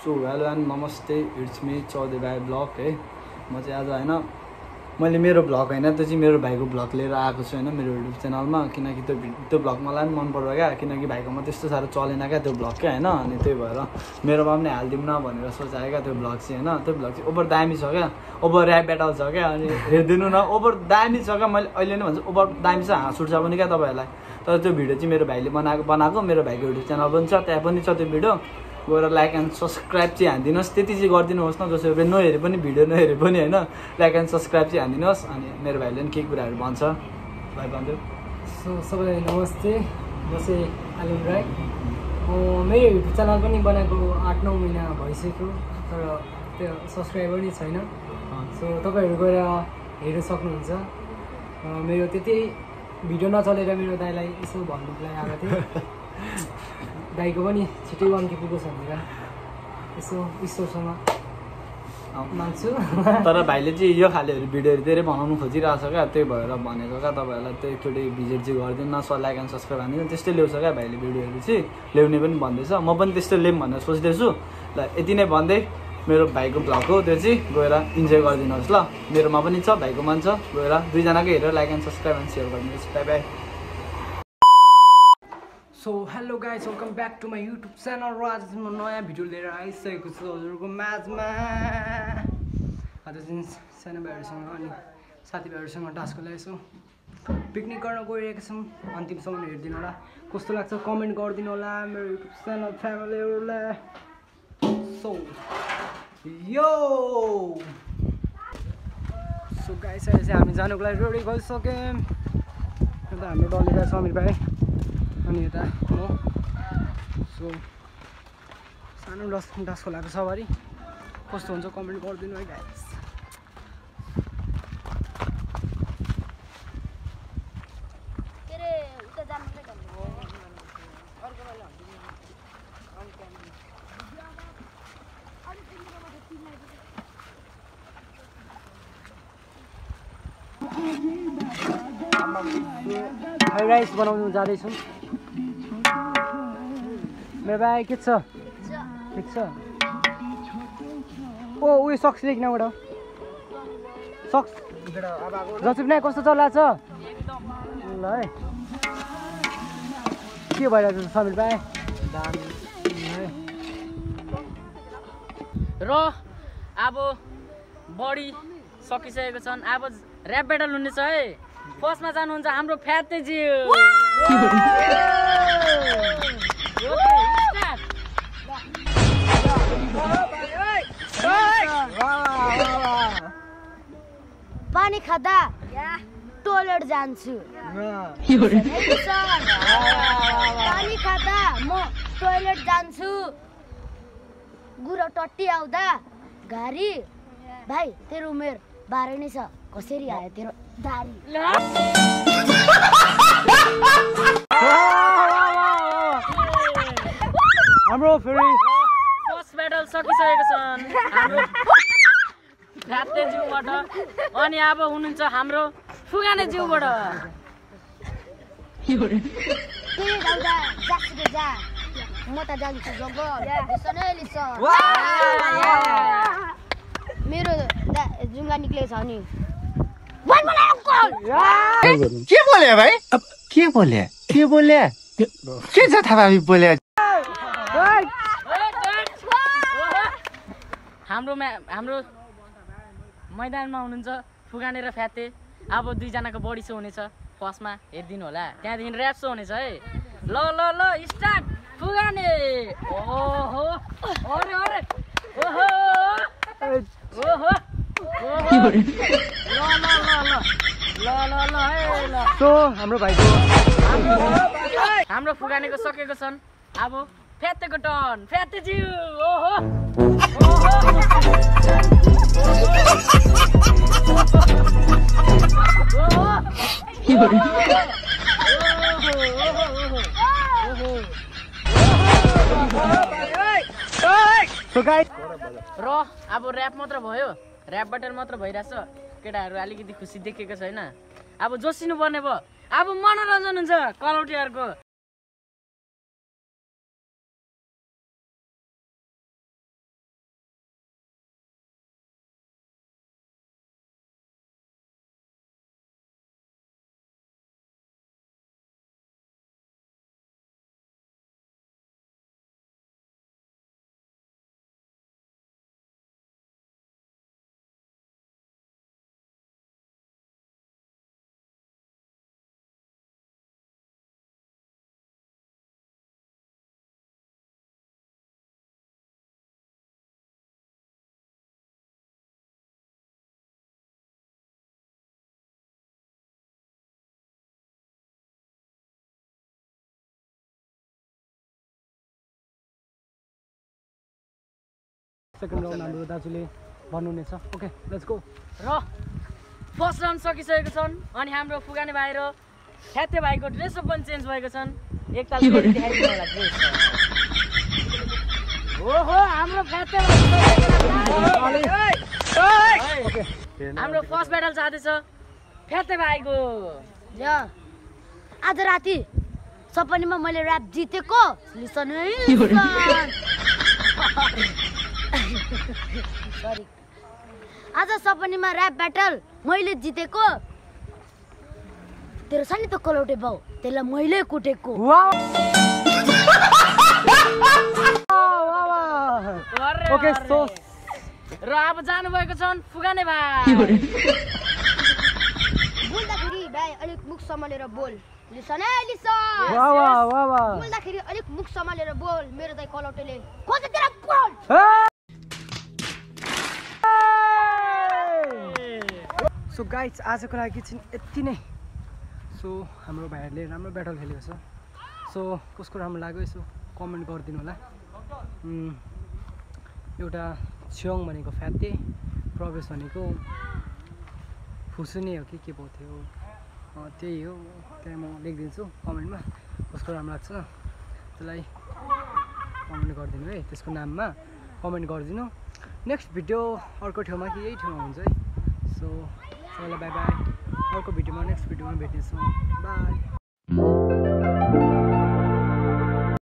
So hello and नमस्ते it's me Chaudhary भाइ blog है। म चाहिँ आज होइन मैले मेरो भ्लग होइन त्यो चाहिँ मेरो भाइको भ्लग लिएर आएको छु होइन मेरो युट्युब च्यानलमा किनकि त्यो त्यो भ्लग मलाई पनि मन पर्यो क्या किनकि भाइकोमा त्यस्तो साह्रो चलेन क्या त्यो भ्लग क्या होइन? अनि त्यही भएर मेरोमा पनि हालिदिउँ न भनेर सोचायो क्या त्यो भ्लग चाहिँ होइन? त्यो भ्लग चाहिँ ओभर दामी छ क्या ओभर ऱ्याप ब्याटल छ क्या अनि हेरिदिनु न ओभर दामी छ क्या मैले अहिले नै भन्छु ओभर दामी छ हाँस उठ्छ पनि क्या तपाईँहरूलाई। तर त्यो भिडियो चाहिँ मेरो भाइले बनाएको बनाएको मेरो भाइको युट्युब च्यानल पनि छ त्यहाँ पनि छ त्यो भिडियो। गएर लाइक एन्ड सब्सक्राइब चाहिँ हानिदिनुहोस्। त्यति चाहिँ गरिदिनुहोस् न जसरी नहेरे पनि भिडियो नहेरे पनि होइन? लाइक एन्ड सब्सक्राइब चाहिँ हानिदिनुहोस् अनि मेरो भाइले पनि के कुराहरू भन्छ। भाइ भन्छु सो सबैलाई नमस्ते। म चाहिँ आलिम राई। मेरो युट्युब च्यानल पनि बनाएको आठ नौ महिना भइसक्यो तर त्यो सब्सक्राइबर नै छैन। सो तपाईँहरू गएर हेर्न सक्नुहुन्छ। मेरो त्यति भिडियो नचलेर मेरो दाइलाई यसो भन्नुको लागि आएको थिएँ। दाइको पनि छिट्टै वान के पुगोस् भनेर यसो ईश्वरसँग माग्छु तर भाइले चाहिँ यो खालेहरू भिडियोहरू धेरै बनाउनु खोजिरहेको छ क्या त्यही भएर भनेको क्या तपाईँहरूलाई त्यो एकचोटि भिजिट चाहिँ गरिदिनु न लाइक एन्ड सब्सक्राइब हानिदिनु त्यस्तै ल्याउँछ क्या भाइले भिडियोहरू चाहिँ ल्याउने पनि भन्दैछ म पनि त्यस्तै ल्याउँ भनेर सोच्दैछु ल यति नै भन्दै मेरो भाइको भ्लग हो त्यो चाहिँ गएर इन्जोय गरिदिनुहोस् ल मेरोमा पनि छ भाइकोमा पनि छ गएर दुईजनाकै हेरेर like and subscribe and share गरिदिनुहोस् bye bye so hello guys welcome back to my YouTube channel र आज म नयाँ भिडियो लिएर आइसकेको छु हजुरको माझमा। आज चाहिँ सानो भाइहरूसँग अनि साथीभाइहरूसँग टास्को ल्याएछौँ। पिकनिक गर्न गइरहेका छौँ। अन्तिमसम्म हेरिदिनु होला। कस्तो लाग्छ कमेन्ट गरिदिनु होला मेरो युट्युब च्यानल फ्यामिलीहरूलाई सो यो सो गाइस अहिले चाहिँ हामी जानुको लागि रेडी भइसक्यौँ। अन्त हाम्रो डल्ले समीर भाइ। अनि यता म सो सानो डस डस खोलाको सवारी कस्तो हुन्छ कमेन्ट गरिदिनु है गाइस फ्राइड राइस बनाउनु जाँदैछौँ। मेरो भाइ के छ ठिक छ ओ उयो सक्स देखिन एउटा सक्स जति पनि कस्तो चल्ला छ? ल है। के भइरहेको छ समीर भाइ? र अब बढी सकिसकेको छन्। अब ऱ्याप ब्याटल हुनेछ है। फर्स्टमा जानुहुन्छ हाम्रो फ्यातेज्यू पानी खाँदा टोइलेट जान्छु। पानी खाँदा म टोइलेट जान्छु। गुरो टट्टी आउँदा घारी भाइ तेरो उमेर बाह्र नै छ। कसरी आयो तेरो दारी हाम्रो फेरि फर्स्ट ब्याटल सकिसकेको छन्। हाम्रो फ्यातेज्यूबाट अनि अब हुनुहुन्छ हाम्रो फुगाने ज्यूबाट त्यही जाउँदा जासुके जा म त जान्छु जब लिस नै लिस मेरो जुङ्गा निक्लेको छ नि के बोले भाइ? अब के बोले? के बोले? के जथाभावी बोले? हाम्रो म्या हाम्रो मैदानमा हुनुहुन्छ फुगाने र फ्याते। अब दुईजनाको बढी सो हुनेछ। फर्स्टमा हेरिदिनु होला। त्यहाँदेखि ऱ्याप सो हुनेछ है। ल ल ल स्टार्ट फुगाने! ओहो! अरे अरे! ओहो! ओहो! ओहो। ल ल ल ल ल ल ल है ल। सो हाम्रो भाइको हाम्रो फुगानेको सकेको छन्। अब फ्यातेको टर्न फ्याते ज्यू ओहो र अब ऱ्याप मात्र भयो ऱ्याप बटल मात्र भइरहेछ केटाहरू अलिकति खुसी देखेको छैन अब जोसिनु पर्ने भयो अब मनोरञ्जन हुन्छ कलौटियाहरूको सेकेन्ड राउन्ड हाम्रो दाजुले भन्नुहुनेछ। ओके लेट्स गो र फर्स्ट राउन्ड सकिसकेको छन् अनि हाम्रो फुगाने भाइ र ख्याते भाइको ड्रेसअप पनि चेन्ज भएको छन्। एकताल हाम्रो हाम्रो फर्स्ट ब्याटल जाँदैछ। फ्याते भाइको। ल आज राति सपनीमा मैले ऱ्याप जितेको। लिसन। आज सपनीमा ऱ्याप ब्याटल मैले जितेको। तेरो छ नि त कलौटे बाउ। त्यसलाई मैले कुटेको। ओके। सो र अब जानुभएको छन् फुगाने भाइ। बोल्दाखेरि भाइ अलिक मुख सम्हालेर बोल। लिसन है लिसन। वा वा वा वा बोल्दाखेरि अलिक मुख सम्हालेर बोल। मेरो दाइ कलौटेले खोजेतिर बोल गाइड्स आजको लागि चाहिँ यति नै। सो हाम्रो भाइहरूले राम्रो ब्याटल खेलेको छ। सो कसको राम्रो लाग्यो यसो कमेन्ट गरिदिनु होला। एउटा छ्योङ भनेको फ्याते प्रवेश भनेको फुसुने हो कि के पो थियो अँ, त्यही हो। त्यहाँ म लेखिदिन्छु कमेन्टमा कसको राम्रो लाग्छ। त्यसलाई कमेन्ट गरिदिनु है त्यसको नाममा कमेन्ट गरिदिनु। नेक्स्ट भिडियो अर्को ठाउँमा कि यही ठाउँमा हुन्छ है। सो सबैलाई बाई बाई अर्को भिडियोमा नेक्स्ट भिडियोमा भेट्नेछौँ बाई